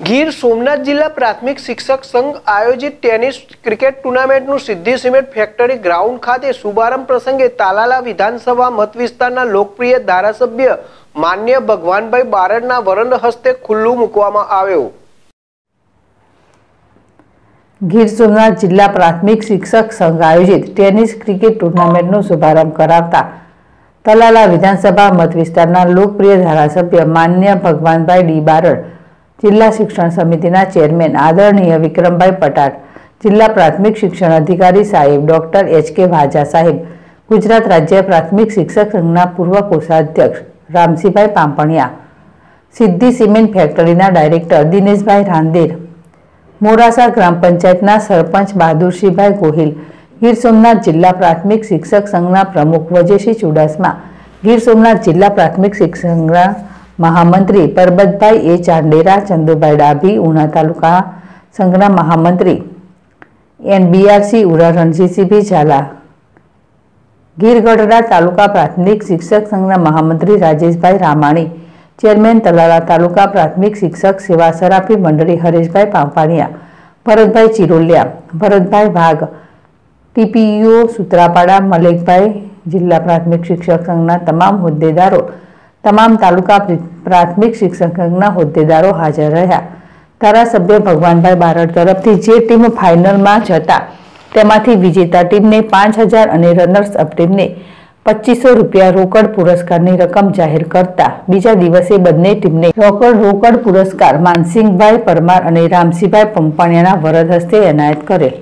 ગીર સોમનાથ જિલ્લા પ્રાથમિક શિક્ષક સંઘ આયોજિત ટેનિસ ક્રિકેટ ટુર્નામેન્ટનું સિદ્ધિ સિમેન્ટ ફેક્ટરી ગ્રાઉન્ડ ખાતે શુભારંભ પ્રસંગે તાલાલા વિધાનસભા મત વિસ્તારના લોકપ્રિય ધારાસભ્ય માન્ય ભગવાનભાઈ બારડના વરંદ હસ્તે ખુલ્લું મૂકવામાં આવ્યું. ગીર સોમનાથ જિલ્લા પ્રાથમિક શિક્ષક સંઘ આયોજિત ટેનિસ ક્રિકેટ ટુર્નામેન્ટનો શુભારંભ કરાવતા તલાલા વિધાનસભા મત વિસ્તારના લોકપ્રિય ધારાસભ્ય માન્ય ભગવાનભાઈ ડી બારડ જિલ્લા શિક્ષણ સમિતિના ચેરમેન આદરણીય વિક્રમભાઈ પટાટ જિલ્લા પ્રાથમિક શિક્ષણ અધિકારી સાહેબ ડૉક્ટર એચ વાજા સાહેબ, ગુજરાત રાજ્ય પ્રાથમિક શિક્ષક સંઘના પૂર્વ કોષાધ્યક્ષ રામસિંહભાઈ પાંપણિયા સિદ્ધિ સિમેન્ટ ફેક્ટરીના ડાયરેક્ટર દિનેશભાઈ રાંદેર, મોરાસા ગ્રામ પંચાયતના સરપંચ બહાદુરસિંહભાઈ ગોહિલ, ગીર સોમનાથ જિલ્લા પ્રાથમિક શિક્ષક સંઘના પ્રમુખ વજયસિંહ ચુડાસમા, ગીર સોમનાથ જિલ્લા પ્રાથમિક શિક્ષક સંઘના મહામંત્રી પરબતભાઈ એ ચાંડેરા ચંદુભાઈ ડાભી, ઉના તાલુકા સંઘના મહામંત્રી એન બીઆરસી ઉરા રણજીતસિંહભાઈ ઝાલા. ગીરગઢડા તાલુકા પ્રાથમિક શિક્ષક સંઘના મહામંત્રી રાજેશભાઈ રામાણી, ચેરમેન તલાલા તાલુકા પ્રાથમિક શિક્ષક સેવા સરાફી મંડળી હરેશભાઈ પાંપાણિયા ભરતભાઈ ચિરોલિયા, ભરતભાઈ વાઘ ટીપીયુ સૂત્રાપાડા, મલેકભાઈ જિલ્લા પ્રાથમિક શિક્ષક સંઘના તમામ હોદ્દેદારો તમામ તાલુકા પ્રાથમિક શિક્ષક સંઘના હોદ્દેદારો હાજર રહ્યા. ધારાસભ્ય ભગવાનભાઈ બારડ તરફથી જે ટીમ ફાઇનલમાં જતા, તેમાંથી વિજેતા ટીમને પાંચ હજાર અને રનર્સ અપ ટીમને પચીસો રૂપિયા રોકડ પુરસ્કારની રકમ જાહેર કરતા, બીજા દિવસે બંને ટીમને રોકડ રોકડ પુરસ્કાર માનસિંહભાઈ પરમાર અને રામસિંહભાઈ પંપાણિયાના વરદ હસ્તે એનાયત કરેલ.